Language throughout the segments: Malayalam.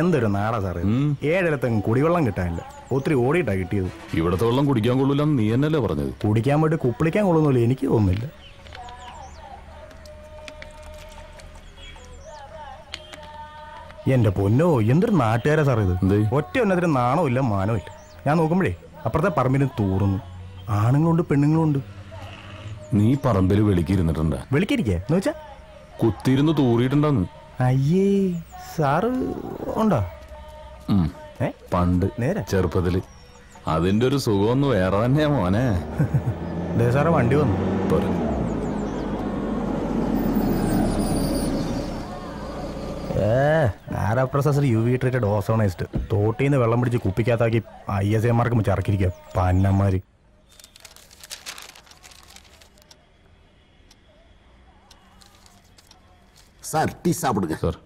എന്തൊരു നാടാ സാറേ ഏഴിടത്തും കുടിവെള്ളം കിട്ടാനില്ല. ഒത്തിരി ഓടിയിട്ടാ കിട്ടിയത്. ഇവിടത്തെ വെള്ളം കുടിക്കാൻ കൊള്ളൂലെന്ന് നീ എന്നല്ലേ പറഞ്ഞത്? കുടിക്കാൻ വേണ്ടി കുപ്പിളിക്കാൻ കൊള്ളുന്നില്ല എനിക്ക് തോന്നുന്നില്ല. എന്റെ പൊന്നോ എന്തൊരു നാട്ടുകാരാ സാറേ ഇത്? ഒറ്റ ഒന്നതിന് നാണോ ഇല്ല മാനോ ഇല്ല. ഞാൻ നോക്കുമ്പോഴേ അപ്പുറത്തെ പറമ്പിന് തൂറുന്നു. ആണുങ്ങളുണ്ട് പെണ്ണുങ്ങളുണ്ട്. നീ പറമ്പിൽ വെളിക്കിരുന്നിട്ടുണ്ടാ വിളിക്കിരിക്കേ എന്ന് വെച്ചാ? കുത്തിരുന്ന് തൂറിയിട്ടുണ്ടെന്ന്. അയ്യേ സാറ് ഉണ്ടോ? പണ്ട് നേരെ. ചെറുപ്പത്തിൽ. അതിന്റെ ഒരു സുഖമൊന്നും വേറെ തന്നെയാ മോനെ. സാറേ വണ്ടി വന്നു. ആരാ processor U V treated ozonised തോട്ടിൽ നിന്ന് വെള്ളം പിടിച്ച് കുപ്പിക്കകത്താക്കി ഐ എസ് എമാർക്ക് വെച്ച് ഇറക്കിയിരിക്കുക പന്നന്മാര്. சார் டீ சாப்பிடுங்க. சார்.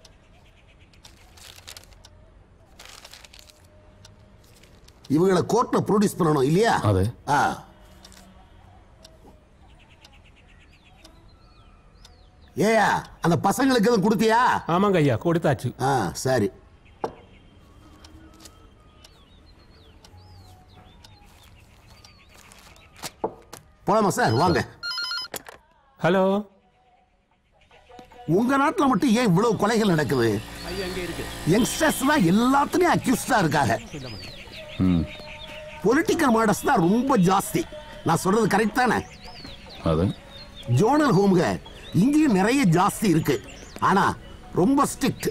இவங்களை கோர்ட்டில் ப்ரொடியூஸ் பண்ணணும் இல்லையா? அது. ஆ. ஏயா அந்த பசங்களுக்கு எதுவும் கொடுத்தியா? ஆமாங்க ஐயா கொடுத்தாச்சு. ஆ சரி. போலாமா சார்? வாங்க. ஹலோ. உங்க நாட்டுல மட்டும் ஏன் இவ்வளவு கொலைகள் நடக்குது யங்ஸ்டர்ஸ் தான் எல்லாத்துலயும் அக்யூஸ்டா இருக்காங்க ഉം. பொலிட்டிக்கல் மர்டர்ஸ் தான் ரொம்ப ஜாஸ்தி நான் சொல்றது கரெக்ட் தானே അതെ ஜோனல் ஹோம்க இங்கேயும் நிறைய ஜாஸ்தி இருக்கு ஆனா ரொம்ப ஸ்ட்ரிக்ட்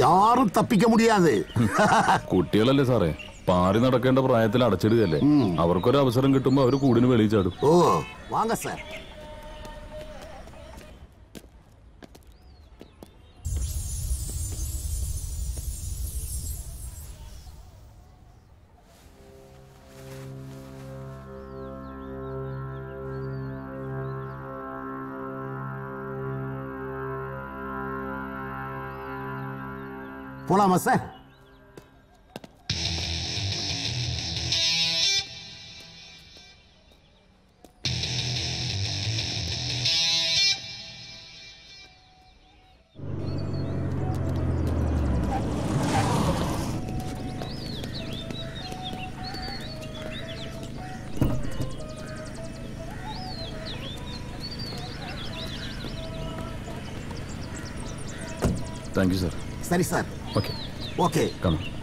யாரும் தப்பிக்க முடியாது കുട്ടികളല്ലേ സാറേ പാറി നടക്കേണ്ട പ്രായത്തിൽ അടച്ചിടുകയല്ലേ അവർക്കൊരു അവസരം കിട്ടുമ്പോ അവര് കൂടിന് വെളിയിൽ ചാടും ஓ வாங்க போலாமா sir? Thank you sir Sorry. Okay. Okay. Come on.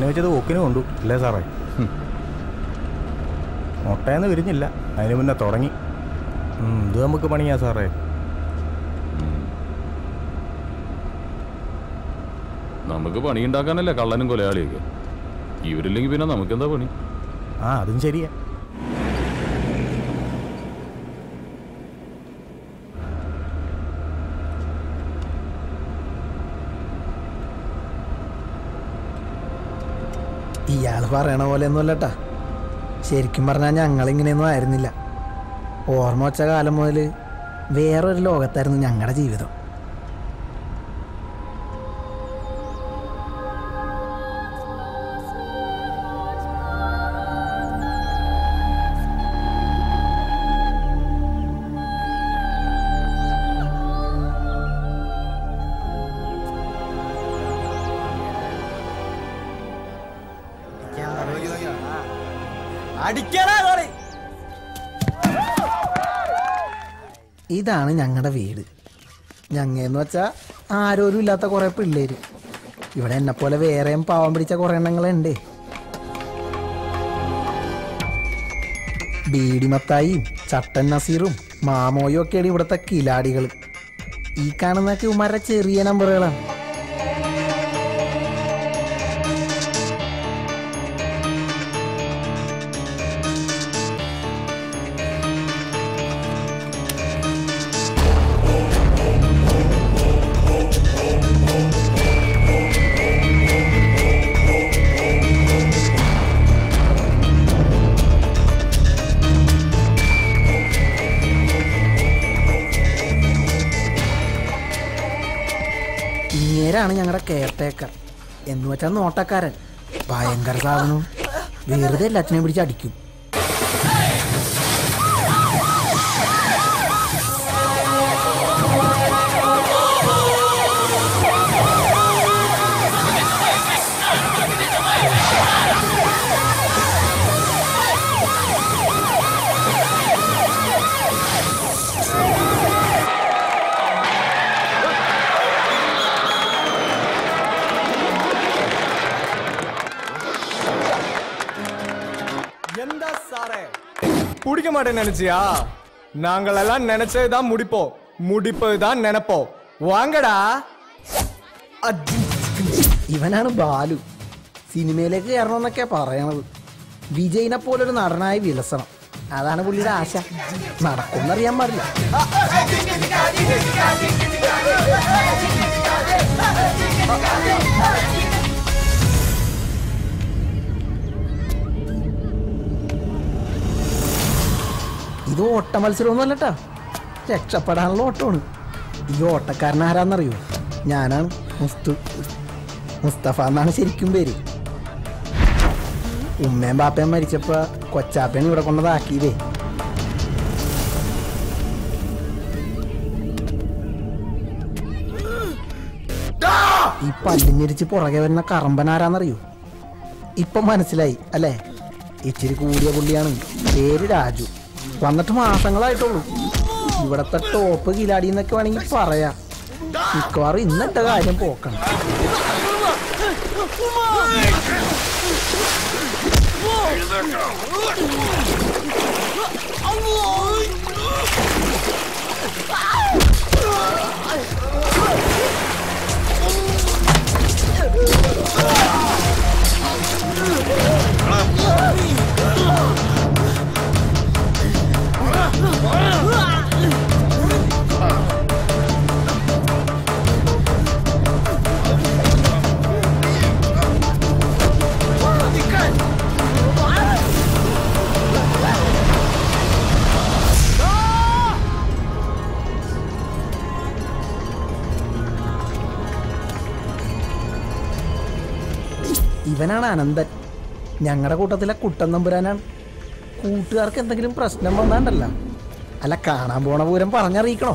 കാണാം ചക്കിന് വെച്ചത് ഒക്കിന് കൊണ്ടു. അല്ലേ സാറേ? മുട്ടയെന്ന് വിരിഞ്ഞില്ല. അതിന് മുന്നേ തുടങ്ങി. ഇത് നമുക്ക് പണിയാ സാറേ. നമുക്ക് പണിയുണ്ടാക്കാനല്ലേ കള്ളനും കൊലയാളിയൊക്കെ. ഇവരില്ലെങ്കിൽ പിന്നെ നമുക്കെന്താ പണി? ആ അതും ശരിയാ. ഇയാൾ പറയണ പോലെ ഒന്നുമല്ലട്ടാ ശരിക്കും പറഞ്ഞാൽ ഞങ്ങളിങ്ങനെയൊന്നും ആയിരുന്നില്ല. ഓർമ്മ വെച്ച കാലം മുതൽ വേറൊരു ലോകത്തായിരുന്നു ഞങ്ങളുടെ ജീവിതം. ഇതാണ് ഞങ്ങളുടെ വീട്. ഞങ്ങയെന്ന് വെച്ചാ ആരോരും ഇല്ലാത്ത കുറെ പിള്ളേര്. ഇവിടെ എന്നെ പോലെ വേറെയും പാവം പിടിച്ച കുറെ എണ്ണങ്ങളുണ്ട്. ബീഡിമത്തായിയും ചട്ടൻ നസീറും മാമോയും ഒക്കെയാണ് ഇവിടുത്തെ കിലാടികൾ ഈ കാണുന്നൊക്കെ ഉമാരുടെ ചെറിയ നമ്പറുകളാണ് ഇങ്ങേരാണ് ഞങ്ങളുടെ കെയർടേക്കർ എന്ന് വെച്ചാൽ നോട്ടക്കാരൻ. ഭയങ്കര സാധനവും വെറുതെ എല്ലാത്തിനെയും പിടിച്ച് അടിക്കും. எந்த சாரே பிடிக்க மாட்டேன்னு நினைச்சியா நாங்கள் எல்லாம் நினைச்சதுதான் முடிப்போம் முடிப்பதுதான் நினைப்போம் வாங்கடா அஜ். ഇവനാണ് ബാലു സിനിമയിലേക്ക് കയറണമെന്നൊക്കെ പറയണത് വിജയിനെ പോലൊരു നടനായി വിലസണം അതാണ് പുള്ളിയുടെ ആശ നടക്കുമെന്നറിയാൻ പാടില്ല ഇത് ഓട്ട മത്സരമൊന്നും അല്ലട്ടാ രക്ഷപ്പെടാനുള്ള ഓട്ടമാണ്. ഈ ഓട്ടക്കാരൻ ആരാന്നറിയോ ഞാനാണ് മുസ്തു മുസ്തഫ എന്നാണ് ശരിക്കും പേര്. ഉമ്മയും ബാപ്പയും മരിച്ചപ്പ കൊച്ചാപ്പയാണ് ഇവിടെ കൊണ്ടതാക്കിയതേ. ഈ പല്ലിഞ്ഞിരിച്ച് പുറകെ വരുന്ന കറമ്പൻ ആരാന്നറിയോ ഇപ്പൊ മനസ്സിലായി അല്ലേ? ഇച്ചിരി കൂടിയ പുള്ളിയാണ്. പേര് രാജു. വന്നിട്ട് മാസങ്ങളായിട്ടുള്ളൂ. ഇവിടത്തെ ടോപ്പ് കിലാടി എന്നൊക്കെ വേണമെങ്കിൽ പറയാം. മിക്കവാറും ഇന്നത്തെ കാര്യം പോക്കണം. ഇവനാണ് അനന്തൻ. ഞങ്ങളുടെ കൂട്ടത്തിലെ കുട്ടൻ നമ്പുരാനാണ് കൂട്ടുകാർക്ക് എന്തെങ്കിലും പ്രശ്നം വന്നാണ്ടല്ല. അല്ല കാണാൻ പോണ പൂരം പറഞ്ഞറിയിക്കണോ?